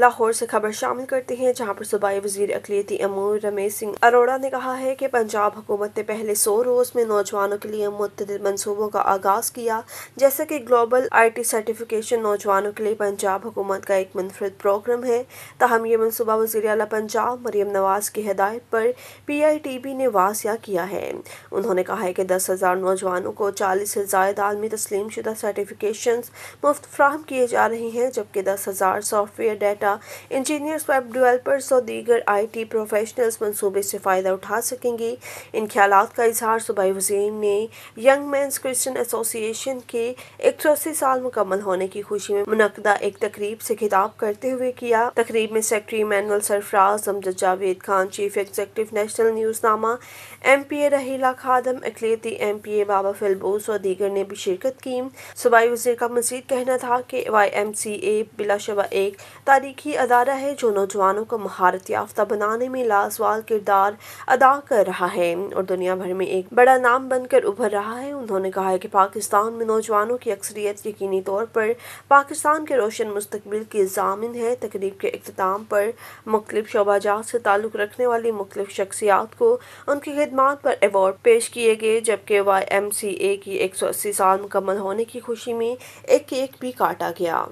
लाहौर से खबर शामिल करते हैं, जहाँ पर सूबाई वज़ीर अकलीती अमूर रमेश सिंह अरोड़ा ने कहा है कि पंजाब हुकूमत ने पहले सौ रोज में नौजवानों के लिए मुतद मनसूबों का आगाज़ किया, जैसे कि ग्लोबल आई टी सर्टिफिकेशन नौजवानों के लिए पंजाब हुकूमत का एक मुनफरद प्रोग्राम है। तहम ये मनसूबा वजी अला पंजाब मरीम नवाज़ की हदायत पर पी आई टी बी ने वासिया किया है। उन्होंने कहा है कि दस हज़ार नौजवानों को चालीस से जायद आलमी तस्लीम शुदा सर्टिफिकेशन मुफ़्त फ्राहम किए जा रहे हैं, जबकि दस हज़ार software data engineers web developers और दीगर आई टी प्रोफेशनल्स मनसूबे से फ़ायदा उठा सकेंगे। इन ख्याल का इजहार सूबाई वज़ीर ने यंग मैंस क्रिश्चन एसोसिएशन के एक सौ अस्सी साल मुकम्मल होने की खुशी में मुनदा एक तकरीब से खिताब करते हुए किया। तकरीब में secretary Manuel Sarfaraz Amjad Javed Khan chief executive national Newsnama M P A Raheela Khadim अकलीती M P A Baba फिलबोस और दीगर ने भी शिरकत की। सूबाई वज़ीर का मजीद कहना था कि वाई एम सी ए बिलाशबा एक तारीखी अदारा है जो नौजवानों को महारत याफ्ता बनाने में लाजवाल किरदार अदा कर रहा है और दुनिया भर में एक बड़ा नाम बनकर उभर रहा है। उन्होंने कहा है कि पाकिस्तान में नौजवानों की अक्सरियत यकीनी तौर पर पाकिस्तान के रोशन मुस्तबिल की जामिन है। तकरीब के अख्ताम पर मुख्तलिफ़ शोबाजात से ताल्लुक़ रखने वाली मुख्तलिफ़ शख्सियात को उनकी खदमात पर एवॉर्ड पेश किए गए, जबकि वाई एम सी ए की एक सौ अस्सी साल मुकम्मल होने की खुशी में एक केक भी काटा गया।